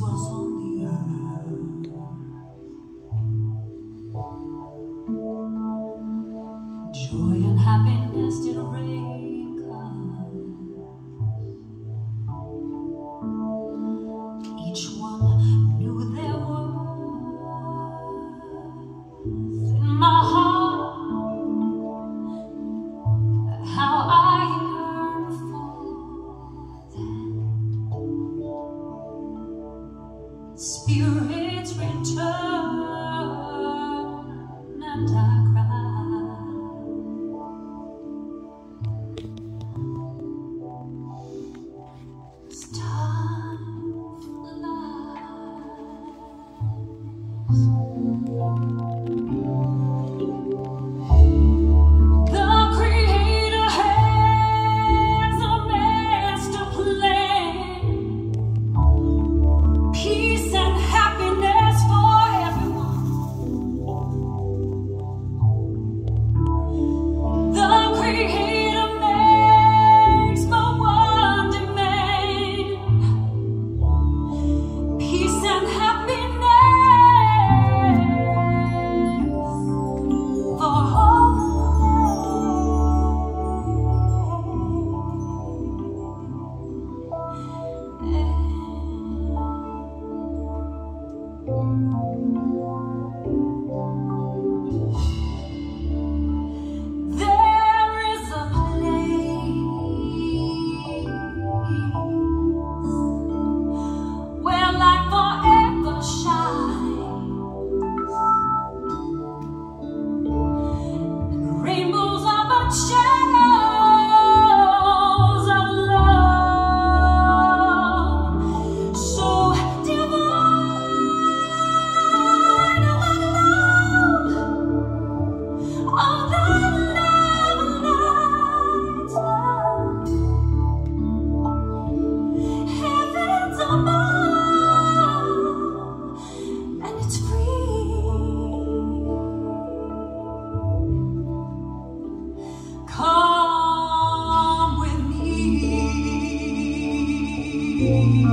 was on the earth. Joy and happiness did reign. Spirits return and I cry. It's. You.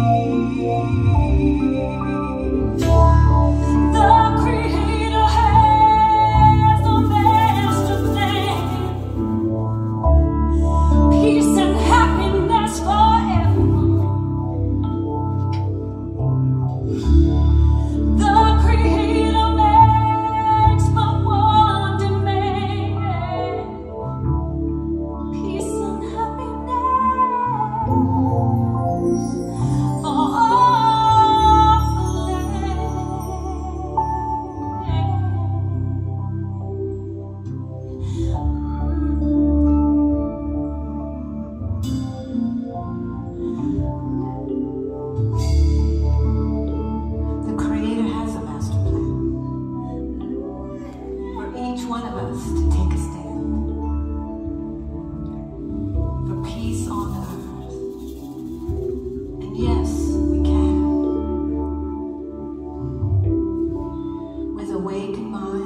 my